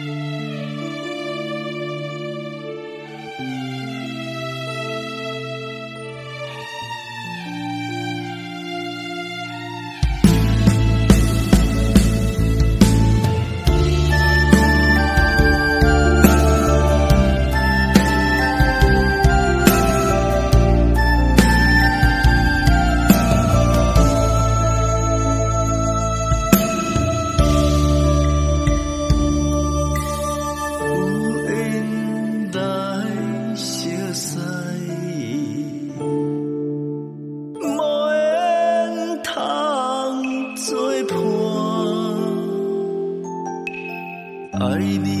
Música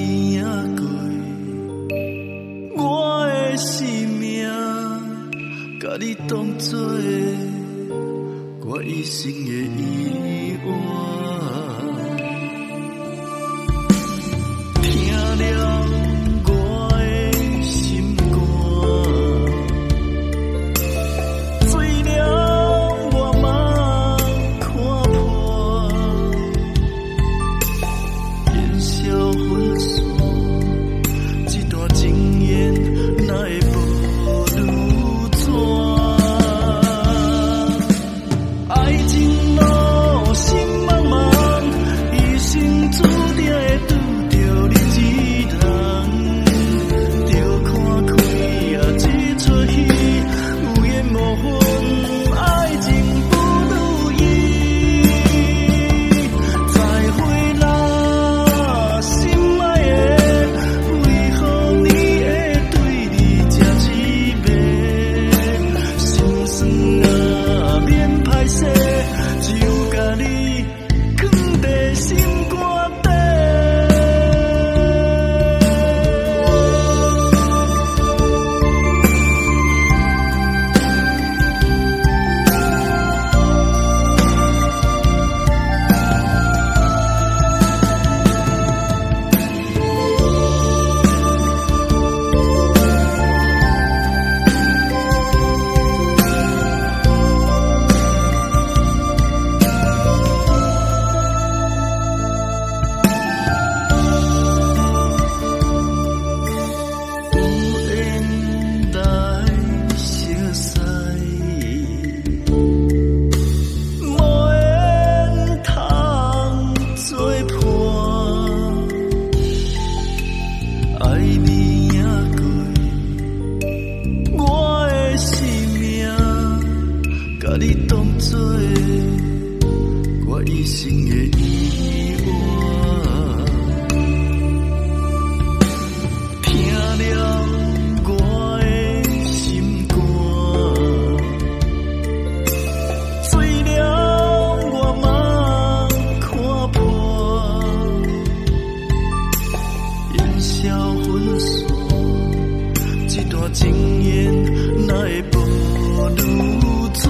爱你也过，我的生命，甲你当作我一生的意外。销魂锁，一段情缘哪会无如纸？